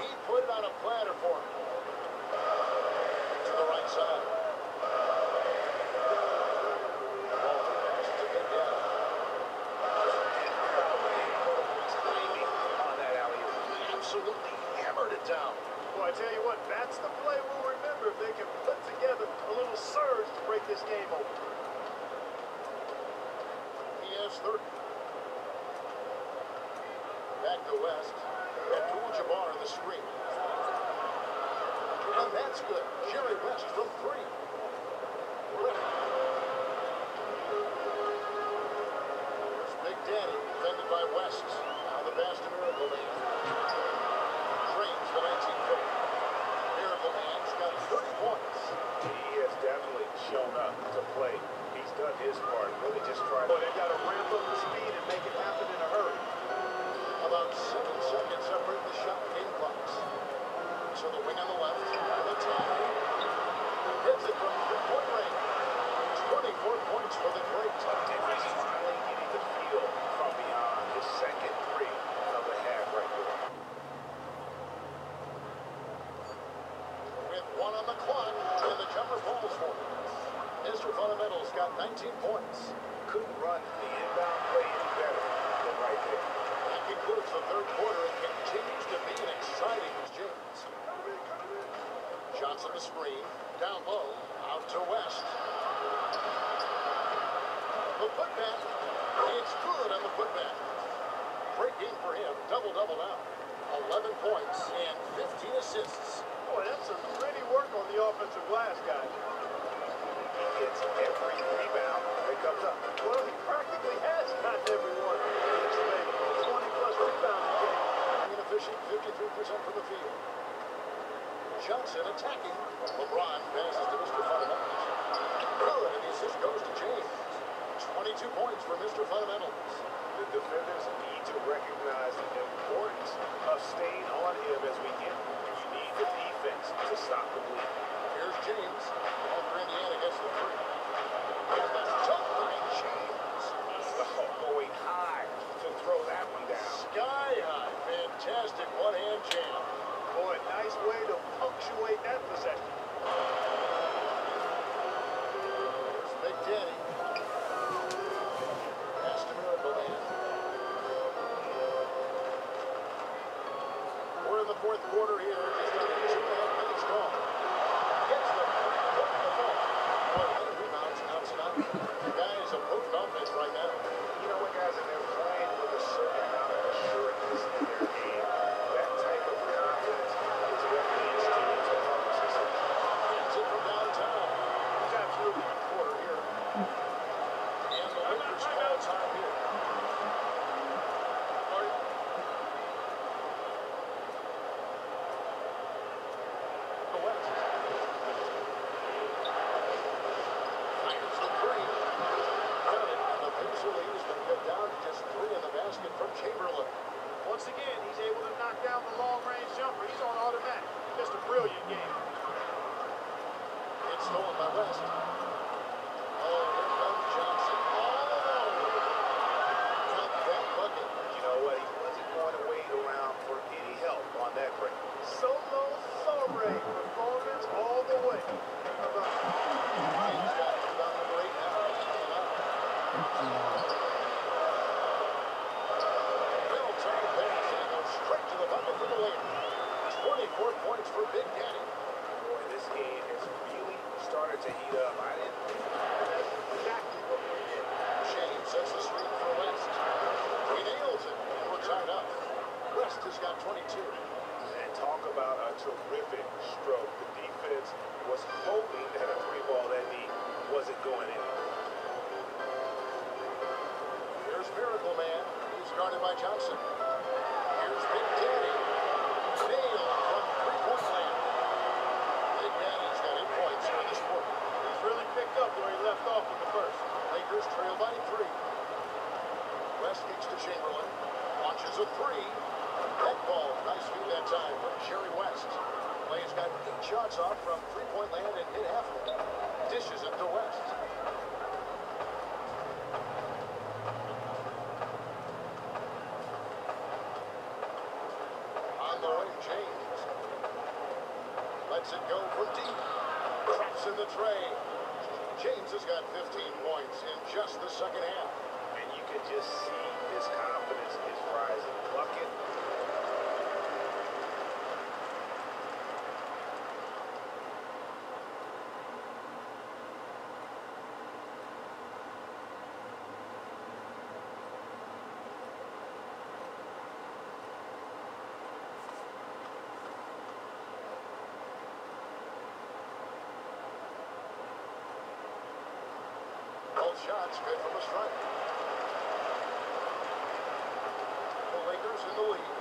He put the screen. And that's good. Jerry West from three. There's Big Daddy, defended by West. Now the Boston Miracle lead. wing on the left. West has got 22. And talk about a terrific stroke. The defense was hoping that a three ball that he wasn't going in. Here's Miracle Man, He's guarded by Johnson. Here's Big Daddy. Nailed from three-point land. Big Daddy's got eight points for this quarter. He's really picked up where he left off in the first. Lakers trail by three. West kicks to Chamberlain. Launches a three. That ball, nice feed that time from Jerry West. Plays got eight shots off from three-point land and hit half of it. Dishes it to West. Both shots good from the strike. The Lakers in the lead.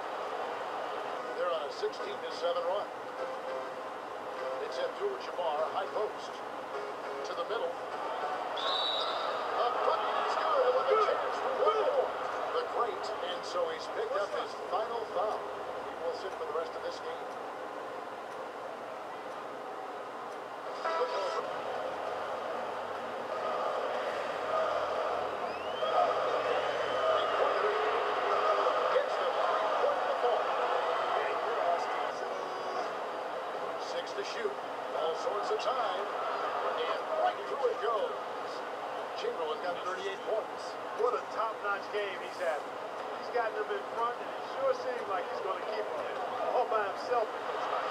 They're on a 16 to 7 run. It's Abdul Jabbar, high post. To the middle. The is good with a chance for. The great, and so he's picked up his final foul. He will sit for the rest of this game. game he's having. He's gotten them in front, and it sure seems like he's going to keep them all by himself. It looks like.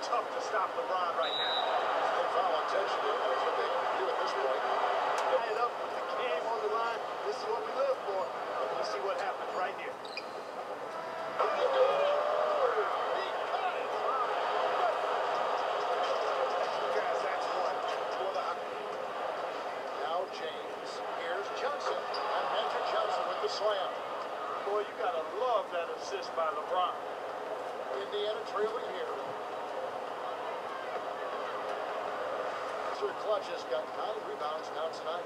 tough to stop LeBron right now. They foul intentionally. That's what they do at this point. Tie it up with the game on the line. This is what we live for. Let's see what happens right here. Slam. Boy, you got to love that assist by LeBron. Indiana trailing here. Hauser clutch has got nine rebounds now tonight.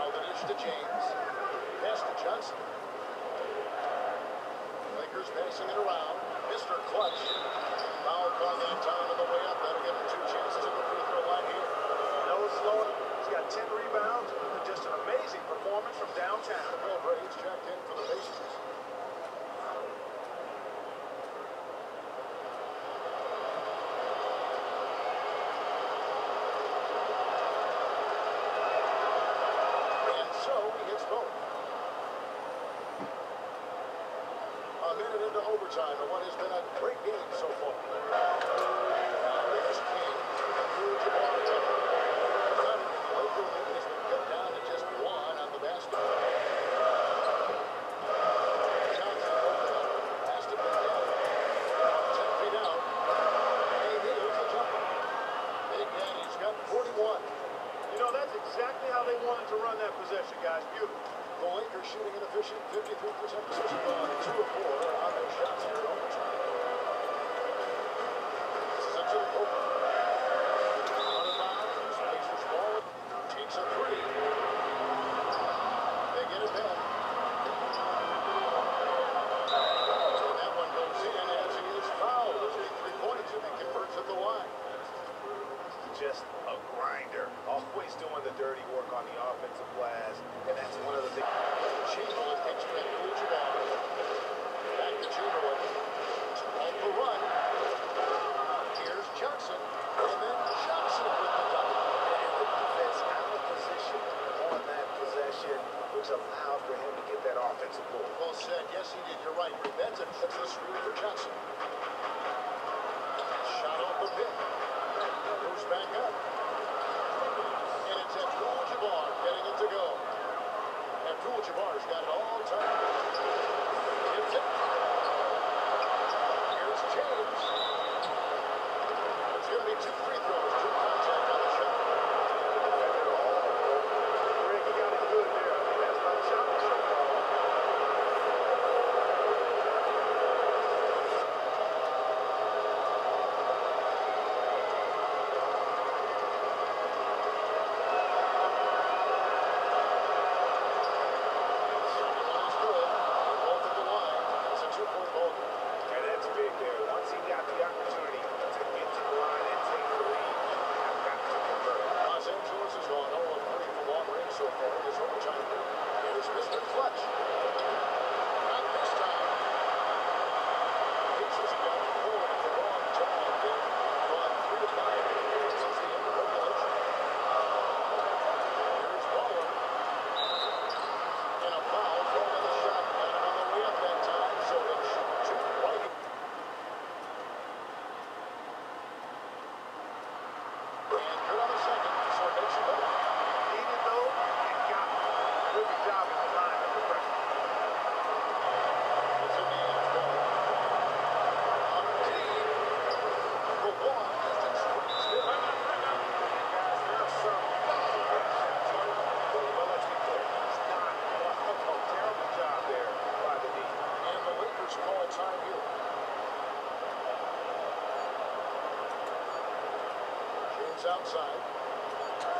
Now the dish to James. Pass to Johnson. Lakers passing it around. Mr. Clutch. Foul called that time on the way up. That'll give him two chances at the free throw line here. No slowing. He's got 10 rebounds. outside.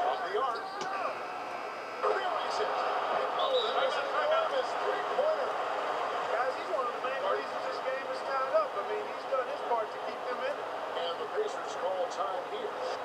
Up the arc. There he. Oh, that is an enormous three-pointer. Guys, he's one of the main reasons this game is tied up. I mean, he's done his part to keep them in. And the Pacers call time here.